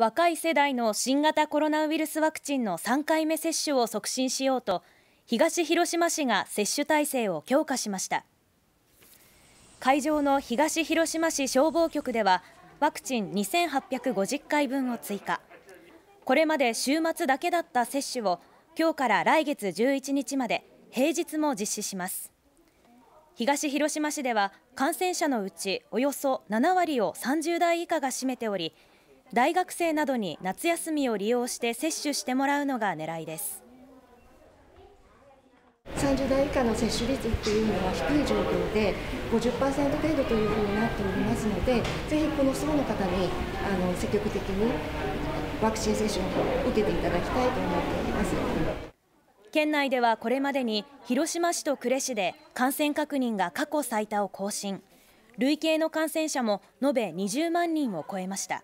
若い世代の新型コロナウイルスワクチンの3回目接種を促進しようと東広島市が接種体制を強化しました。会場の東広島市消防局ではワクチン2850回分を追加。これまで週末だけだった接種を今日から来月11日まで平日も実施します。東広島市では感染者のうちおよそ7割を30代以下が占めており大学生などに夏休みを利用して接種してもらうのが狙いです。30代以下の接種率っていうのは低い状況で50%程度というふうになっておりますのでぜひこの層の方にあの積極的にワクチン接種を受けていただきたいと思っております。県内ではこれまでに広島市と呉市で感染確認が過去最多を更新。累計の感染者も延べ20万人を超えました